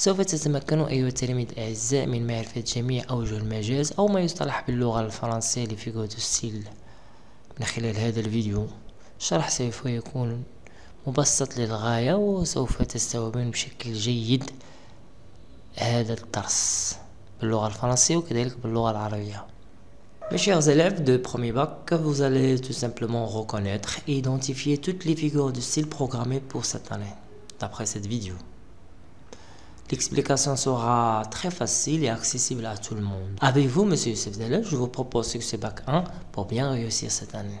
سوف تتمكنوا أيها التلاميذ الأعزاء من معرفة جميع أوجه المجاز أو ما يصطلح باللغة الفرنسية لفيغو دو ستيل من خلال هذا الفيديو الشرح سوف يكون مبسط للغاية وسوف تستوعبون بشكل جيد هذا الدرس باللغة الفرنسية وكذلك باللغة العربية Mes chers élèves de premier bac, vous allez tout simplement reconnaître et identifier toutes les figures de style programmées pour cette année, d'après cette vidéo. L'explication sera très facile et accessible à tout le monde. Avec vous, Monsieur Youssef je vous propose ce bac 1 pour bien réussir cette année.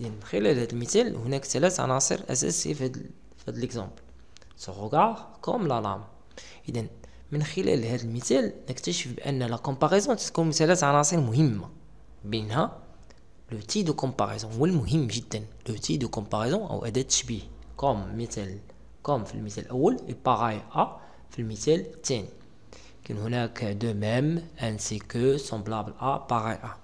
من خلال هذا المثال هناك ثلاث عناصر أساسية في هذا هذا ليكزامبل سو روغار كوم لا لام. إذا من خلال هذا المثال نكتشف بأن لا كومباريزون تكون ثلاث عناصر مهمة. بينها لو تي دو كومباريزون هو المهم جدا. لو تي دو كومباريزون أو أداة تشبيه. كوم مثال كوم في المثال الأول اي باغاي أ في المثال الثاني. كاين هناك دو ميم انسي كو سومبلابل أ باغاي أ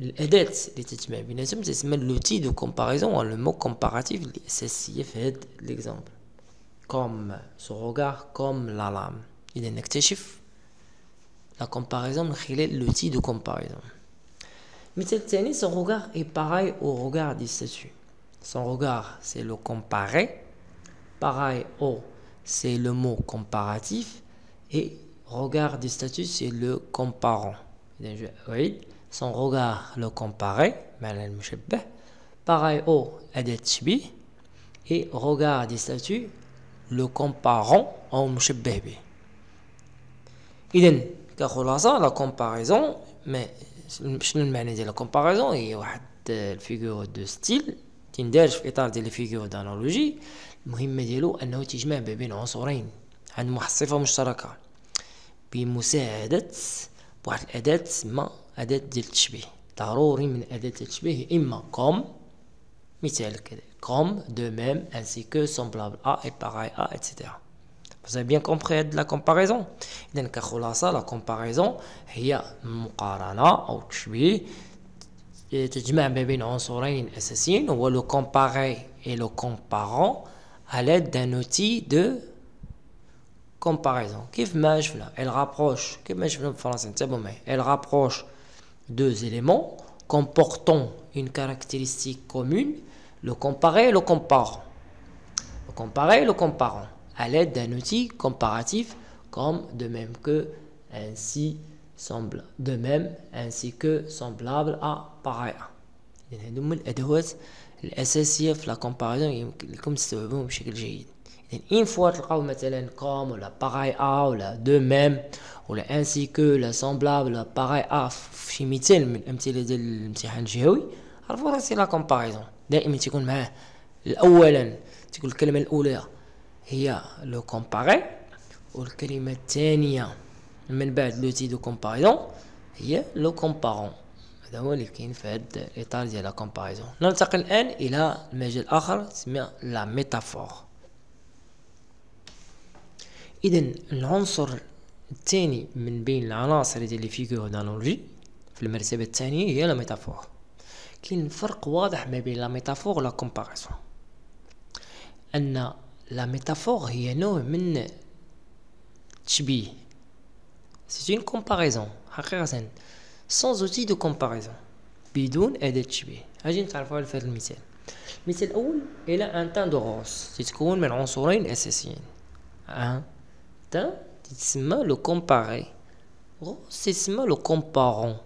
الأداة اللي تجمع بيناتهم تسمى لوتي دو كومباريزون ولا لو مو كومباراتيف اللي أساسية في هاد ليكزامبل كوم سو روغار كوم لا لام إذا نكتشف لا كومباريزون من خلال لوتي دو كومباريزون المثال الثاني son regard est pareil au regard du statut son regard c'est le comparé pareil au c'est le mot comparatif et regard du statut c'est le comparant إذا je أعيد son regard le comparer معنى المشبه pareil au أداة تشبيه et regard du statut le comparant أو مشبه به إذن كخلاصة لا كومباريزون ما شنو المعنى ديال لا كومباريزون هي واحد الفيغور دو ستيل تندرج في اطار ديال الفيغور دانالوجي المهمه ديالو انه تجمع ما بين عنصرين عندهم واحد الصفه مشتركه بمساعده بواحد الاداه تسمى أداة ديال التشبيه ضروري من أداة التشبيه إما كوم مثال كذا كوم دو ميم ainsi que semblable à et pareil à etc. Vous avez bien compris la comparaison إذا كخلاصة لا comparaison هي مقارنة أو تشبيه تجمع ما بين عنصرين أساسيين هو لو comparer et le comparant à l'aide d'un outil de comparaison كيف ما شفنا elle rapproche كيف ما شفنا بالفرنسي انتبهوا معي elle rapproche deux éléments comportant une caractéristique commune, le comparer et le comparant. Le comparer et le comparant à l'aide d'un outil comparatif comme de même que, ainsi, semble, de même, ainsi que, semblable à, pareil à. هذوما الأدوات الأساسية في لا كومباريزون يمكن لكم تستوعبوهم بشكل جيد إذن إن فوا تلقاو مثلا كوم ولا باغاي أ ولا دو ميم ولا انسي كو لا سومبلابل لا باغاي ا شي مثال من الامثله ديال الامتحان الجهوي عرفوا راه سي لا كومباريزون دائما تيكون معاه اولا تكون الكلمه الاولى هي لو كومباري والكلمه الثانيه من بعد لو تي دو كومباريزون هي لو كومبارون هذا هو اللي كاين في هذا الاطار ديال لا كومباريزون ننتقل الان الى المجال الاخر تسمى لا ميتافور اذا العنصر الثاني من بين العناصر ديال لي فيغور دانولوجي في المرتبة الثانية هي لا ميتافور كاين فرق واضح ما بين لا ميتافور ولا كومباريزون أن لا ميتافور هي نوع من c'est une comparaison sans outil de comparaison بدون أداة تشبيه. أجي نتعرفوا على هذا المثال. المثال الأول إلى أن تان دو غوس تتكون من عنصرين أساسيين. أن تان تتسمى لو كومباري غوس تتسمى لو كومبارون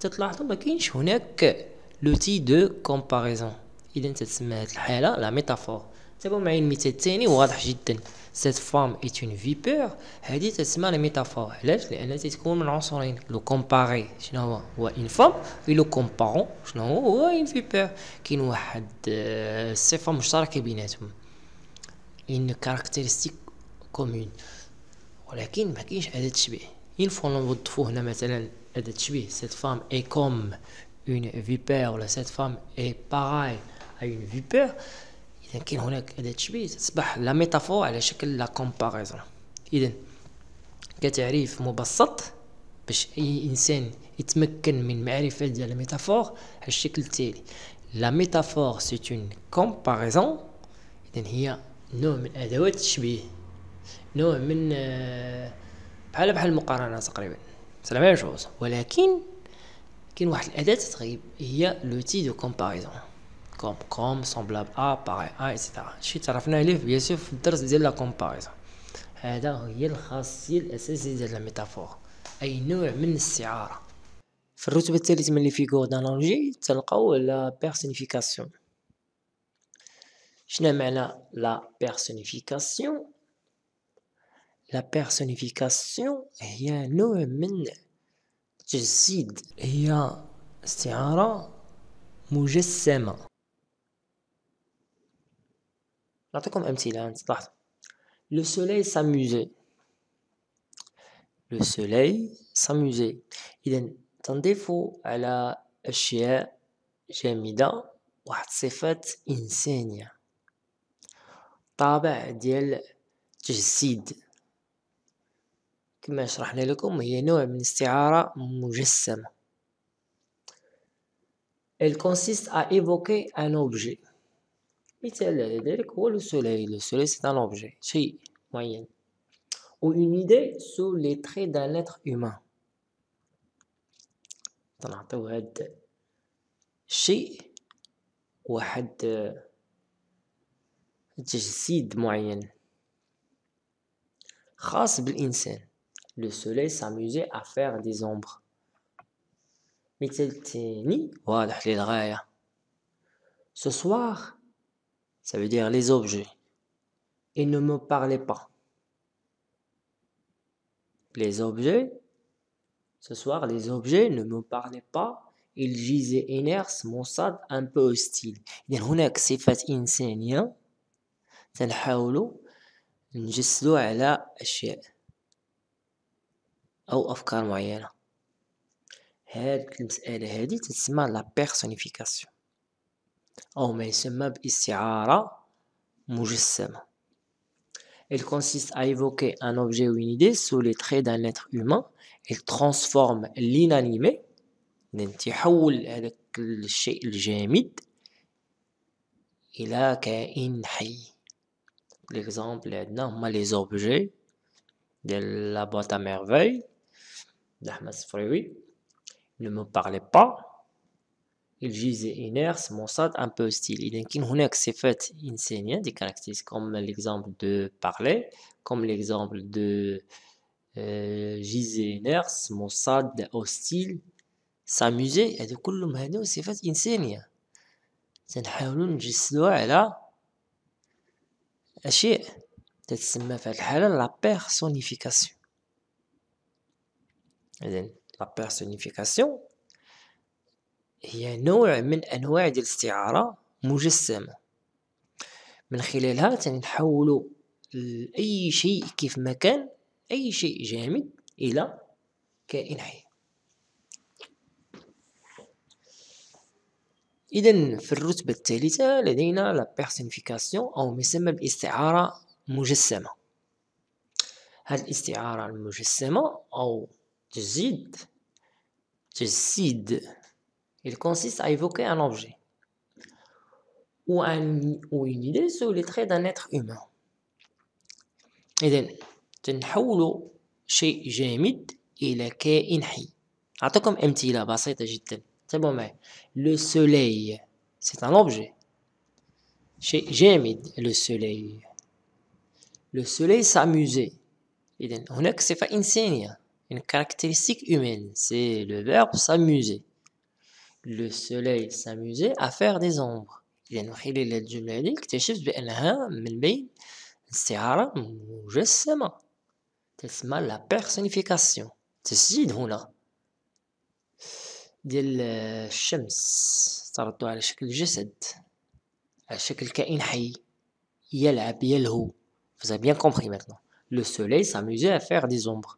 تتلاحظوا ما كاينش هناك لوتي دو كومباريزون إذا تتسمى هذه الحالة لا ميتافور تابعوا معي المثال الثاني واضح جدا cette femme est une vipère هذه تسمى ميتافور علاش لان تتكون من عنصرين لو كومباري شنو هو هو ان فام اي لو كومبارون شنو هو هو ان فيبير كاين واحد الصفه مشتركه بيناتهم ان كاركتيرستيك كومون ولكن ما كاينش أداة تشبيه. il faut نوظفو هنا مثلا أداة تشبيه cette femme est comme une vipère ولا cette femme est pareil à une vipère. إذا كاين هناك أداة تشبيه تصبح لا ميتافور على شكل لا كومباريزون إذا كتعريف مبسط باش أي إنسان يتمكن من معرفة ديال الميتافور على الشكل التالي. لا ميتافور سي اون كومباريزون إذا هي نوع من أدوات التشبيه. نوع من بحال بحال المقارنة تقريبا. سي لا ميم شوز. ولكن كاين واحد الأداة تغيب هي لوتي دو كومباريزون comme comme semblable à pareil à etc شي تعرفنا عليه بيان سور في الدرس ديال لا كومباريزون هذا هي الخاصيه الاساسيه ديال الميتافور أي نوع من الاستعاره في الرتبة الثالثة من لي فيغور دانالوجي تلقاو لا بيرسونيفيكاسيون شنو معنى لا بيرسونيفيكاسيون لا بيرسونيفيكاسيون هي نوع من تجسيد هي استعاره مجسمه نعطيكم أمثلة تلاحظوا Le soleil s'amusait. Le soleil s'amusait. إذا تنضيف على أشياء جامدة واحد الصفات إنسانية طابع ديال تجسيد كما شرحنا لكم هي نوع من استعارة مجسمة. Elle consiste à évoquer un objet. مثال لذلك هو لو soleil. Le soleil c'est un objet شيء معين. Ou une idée sous les traits d'un être humain. تنعطيو هاد الشيء واحد تجسيد معين. خاص بالإنسان. Le soleil s'amusait à faire des ombres مثال تاني واضح للغاية Ce soir ça veut dire les objets. Il ne me parlait pas. Les objets, ce soir, les objets ne me parlaient pas. Ils gisaient inertes, maussades, un peu hostiles. إذا هناك صفات إنسانية تنحاولوا نجسدو على أشياء أو أفكار معينة هاد المسألة هادي تتسمى لا بيرسونيفيكاسيون أو ما يسمى باستعارة مجسمة Elle consiste à évoquer un objet ou une idée sous les traits d'un être humain. Elle transforme l'inanimé تحول هذاك الشيء الجامد إلى كائن حي ليكزامبل عندنا هما لي زوبجي ديال لا بواط ا ميرفاي d'Ahmed Sfraoui ne me parlait pas il gisait inerte, maussade, un peu hostile. Il y a صفات إنسانية des caractéristiques comme l'exemple de parler comme l'exemple de euh, gisait inerte, maussade, hostile s'amuser هادو كلهم هادو صفات إنسانية تنحاولو نجسدوها على أشياء تتسمى في هاد الحالة لا بيرسونيفيكاسيون إذن لا بيرسونيفيكاسيون هي نوع من أنواع ديال الاستعارة مجسمة. من خلالها تنحولو أي شيء كيف ما كان أي شيء جامد إلى كائن حي. إذا في الرتبة الثالثة لدينا لا بيرسونيفيكاسيون أو ما يسمى بالاستعارة مجسمة. هذه الاستعارة المجسمة أو تجسيد تجسيد Il consiste à évoquer un objet ou, un, ou une idée sur les traits d'un être humain. إذن تنحولوا شيء جامد إلى كائن حي أعطيكم أمثلة بسيطة جدا تابعوا معي لو سوليي سي ان اوبجي شيء جامد لو سوليي لو سوليي s'amuser إذا هناك صفة إنسانية une caractéristique humaine c'est le verbe s'amuser le soleil s'amusait à faire des ombres إذا من خلال الجملة هذه اكتشفت بأنها من بين استعارة مجسمة تسمى لا بيرسونيفيكاسيون تسجيل هنا ديال الشمس تردو على شكل جسد على شكل كائن حي يلعب يلهو vous avez bien compris maintenant le soleil s'amusait à faire des ombres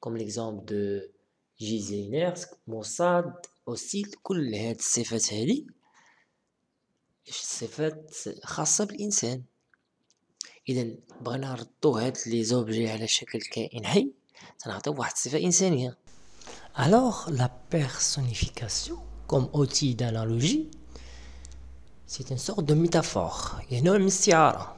comme l'exemple de gisait inerte, موصاد hostile كل هاد الصفات هذه صفات خاصة بالإنسان إذا بغينا نردو هاد لي زوبجي على شكل كائن حي تنعطيو واحد الصفة إنسانية Alors, la personnification comme outil d'analogie, c'est une sorte de métaphore. Il y a une istiara.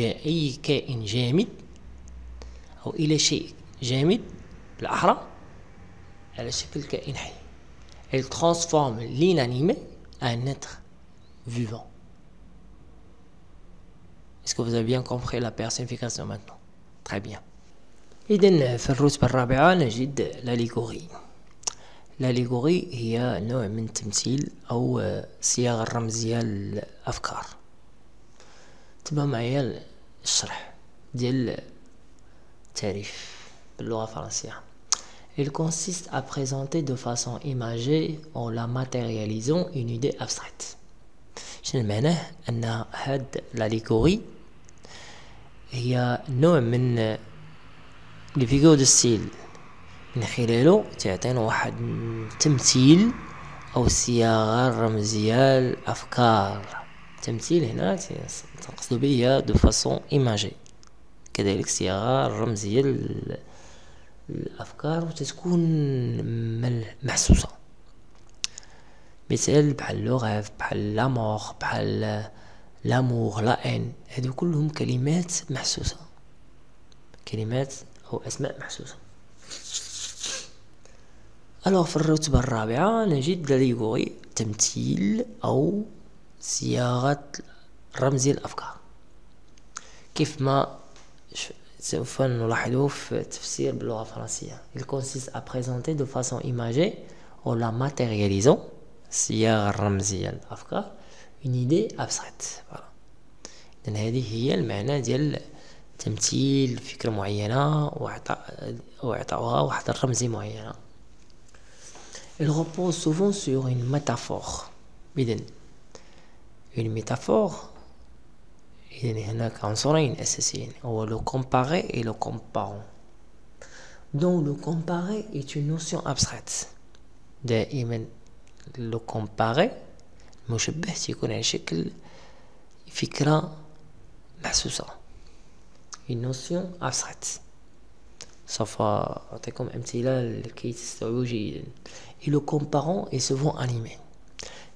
أي كائن جامد أو إلى شيء جامد بالأحرى على شكل كائن حي. Il transforme l'inanimé en être vivant. Est-ce que vous avez bien compris la personnification maintenant? Très bien. إذا في الرتبة الرابعة نجد لاليغوري لاليغوري هي نوع من التمثيل أو صياغة الرمزية للأفكار. تبع معايا الشرح ديال التعريف باللغة الفرنسية Il consiste à présenter de façon imagée en la matérialisant une idée abstraite. شنو معناه أن هاد لاليغوري هي نوع من لي فيغور دو ستيل من خلاله تعطينا واحد تمثيل او صياغه رمزيه الافكار تمثيل هنا تقصد به دو فاسون إيماجي. كذلك صياغة رمزيه الأفكار وتتكون محسوسة. مثال بحال لو بحال لامور بحال لامور لا ان هادو كلهم كلمات محسوسة. كلمات أو أسماء محسوسة. ألوغ في الرتبة الرابعة نجد لاليغوري تمثيل أو صياغة رمزي الأفكار كيف ما سوف نلاحظه في التفسير باللغة الفرنسية il consiste à présenter de façon imagée en la matérialisant الصياغة الرمزية للأفكار une idée abstraite voilà. إذن هذه هي المعنى ديال تمثيل فكرة معينة وإعطاء وإعطاؤها واحد الرمزية معينة Il repose souvent sur une métaphore إذن une métaphore إذن هناك عنصرين أساسيين هو le comparé et le comparant donc le comparé est une notion abstraite دائما le comparé مشبه تيكون على شكل فكرة محسوسة une notion abstraite سوف أعطيكم أمثلة لكي تستوعبوا جيدا et le comparant est souvent animé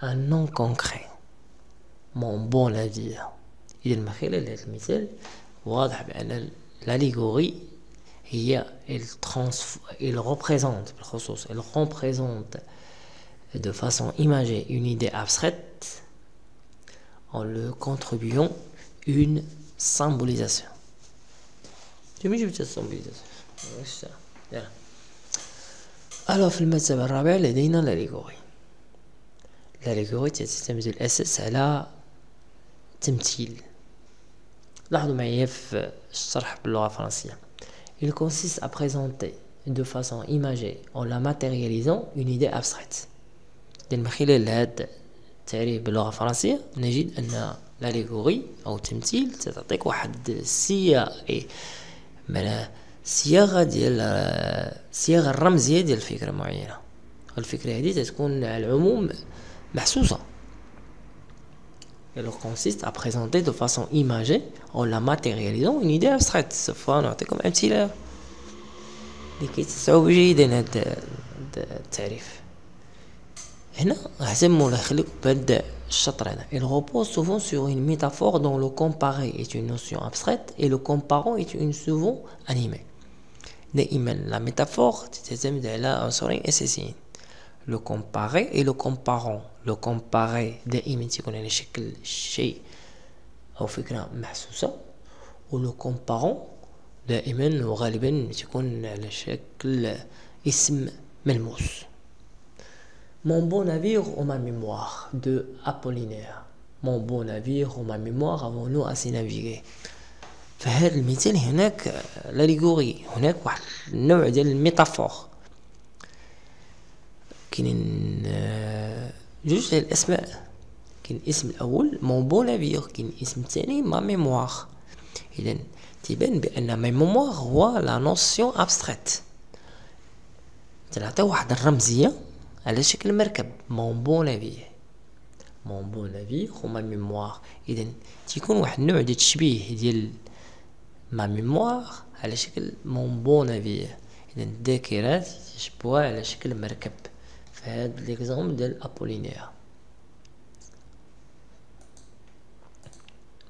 un nom concret mon bon navire إذا من خلال هذا المثال واضح بأن l'allégorie هي il, il représente بالخصوص il représente de façon imagée une idée abstraite en le contribuant une symbolisation. جميل جبت السمبوليزاسيون alors في المرتبة الرابعة لدينا لاليغوري لاليغوري تعتمد الأساس على تمثيل لاحظوا معي في الشرح باللغة الفرنسية il consiste à présenter de façon imagée en la matérialisant une idée abstraite من خلال هذا التعريف باللغة الفرنسية نجد أن لاليغوري أو التمثيل تعطيك واحد السياق من صياغة ديال الصياغة الرمزية ديال الفكرة معينة الفكرة هذه تكون على العموم محسوسة Elle consiste à présenter de façon imagée en la matérialisant une idée abstraite. سوف نعطيكم أمثلة لكي تستوعبوا جيدا هذا التعريف. هنا اهتموا ولا يخليكم بهذا الشطر هذا. Il repose souvent sur une métaphore dont le comparé est une notion abstraite et le comparant est une souvent animée. دائما la métaphore تعتمد على عنصرين أساسيين. Le comparé et le comparant. Le comparé دائما تكون على شكل شيء أو فكرة محسوسة. و le comparant دائما وغالبا تكون على شكل اسم ملموس. Mon beau navire ou ma mémoire de Apollinaire. Mon beau navire ou ma mémoire avons-nous assez navigué في هذا المثال هناك لاليغوري هناك واحد النوع ديال الميتافور كاينين جوج ديال الأسماء. كاين الاسم الأول مون بون نافير كاين الاسم الثاني ما ميموار. اذا تيبان بأن ميموار هو لا نوسيون أبستريت. تنعطيو واحد الرمزية على شكل مركب. مون بون نافير مون بون نافير وما ميموار. اذا تيكون واحد النوع ديال التشبيه ديال ما ميموار على شكل مون بون نافير اذا الذاكرات تشبهوها على شكل مركب. في هاد ليكزومبل ديال ابولينير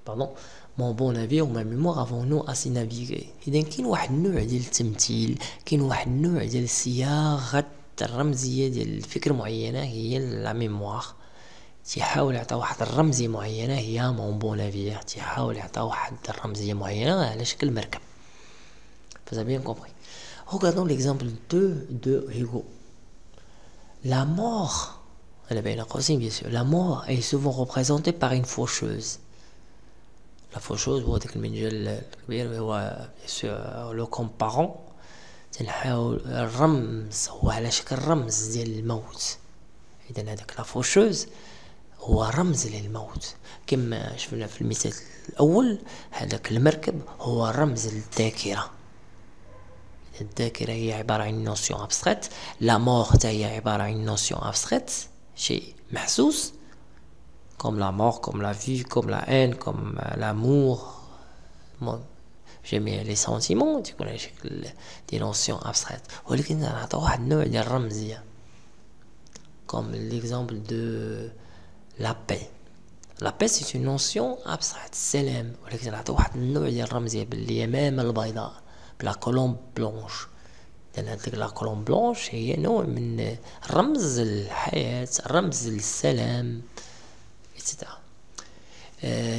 باردون مون بون نافير وما ميموار افون نو اسي نافيغي اذا كاين واحد النوع ديال التمثيل كاين واحد النوع ديال الصياغه الرمزيه ديال الفكرة معينه هي لا ميموار تيحاول يعطي واحد الرمزيه معينه هي مون بون نافير تيحاول يعطي واحد الرمزيه معينه على شكل مركب فازا بيان كومبري Regardons l'exemple 2 de Hugo. La mort, bien sûr, la mort est souvent représentée par une faucheuse. La faucheuse هو داك المنجل الكبير هو لو كومبارون تنحاول الرمز هو على شكل رمز ديال الموت اذا لا فوشوز هو رمز للموت كما شفنا في المثال الأول هذاك المركب هو رمز للذاكره الذاكرة هي عبارة عن نوسيون ابستريت لا مور هي عبارة عن نوسيون ابستريت شيء محسوس كوم لا مور كوم لا في كوم لا ان كوم لامور جميع لي سونتيمون تكون على شكل دي نوسيون ابستريت ولكن نعطي واحد النوع ديال الرمزية كوم ليكزومبل دو لا بي لا بي سي اون نوسيون ابستريت السلام ولكن نعطي واحد النوع ديال الرمزية باليمامة البيضاء لا كولوم بلونش لان هذيك لا كولوم بلونش هي نوع من رمز الحياة رمز السلام اكسيتيرا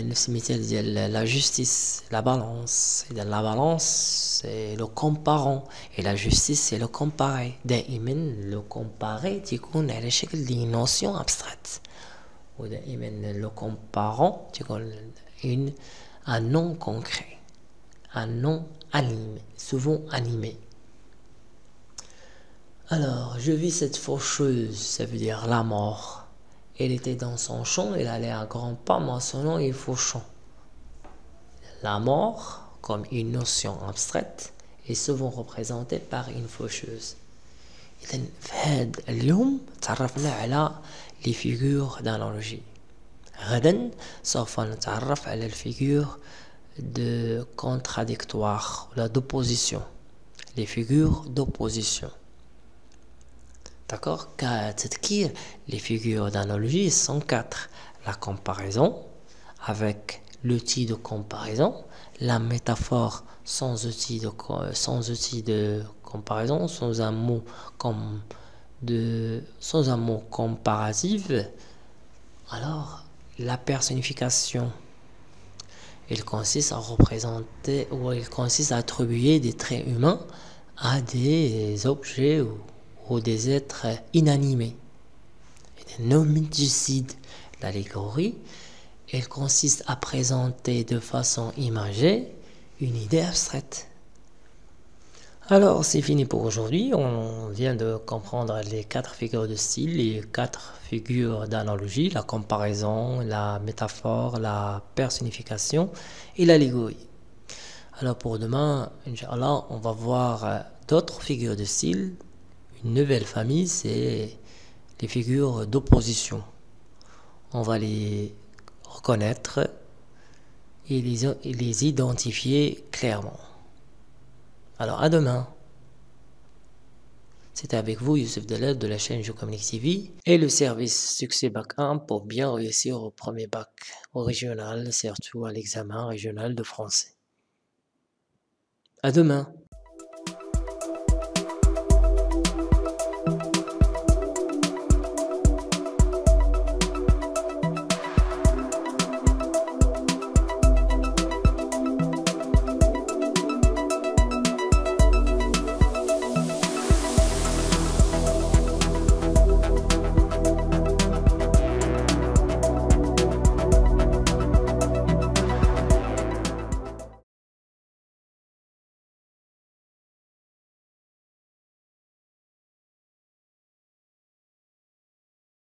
نفس المثال ديال لا جوستيس لا بالانس اذا لا بالانس سي لو كومبارون اي لا جوستيس سي لو كومباري دائما لو كومباري تيكون على شكل دي نوسيون ابستريت ودائما لو كومبارون تيكون ان ان نون كونكري ان نون animé, souvent animé. Alors, je vis cette faucheuse, ça veut dire la mort. Elle était dans son champ, elle allait à grands pas moissonnant et fauchant. La mort, comme une notion abstraite, est souvent représentée par une faucheuse. إذا في هذا اليوم تعرفنا على لي فيغور d'analogie غدا سوف نتعرف على الفيغور de contradictoire la d'opposition. Les figures d'opposition. D'accord? Les figures d'analogie sont quatre. La comparaison avec l'outil de comparaison la métaphore sans outil de, sans outil de comparaison, sans un mot comme de, sans un mot comparatif, alors la personnification, il consiste à représenter ou il consiste à attribuer des traits humains à des objets ou, des êtres inanimés. Et nomicide, l'allégorie, elle consiste à présenter de façon imagée une idée abstraite. Alors, c'est fini pour aujourd'hui. On vient de comprendre les quatre figures de style, les quatre figures d'analogie, la comparaison, la métaphore, la personnification et l'allégorie. Alors, pour demain, Inch'Allah, on va voir d'autres figures de style. Une nouvelle famille, c'est les figures d'opposition. On va les reconnaître et les, identifier clairement. Alors à demain. C'était avec vous Youssef Deled de la chaîne Communique TV et le service Succès Bac 1 pour bien réussir au premier bac au régional, surtout à l'examen régional de français. À demain.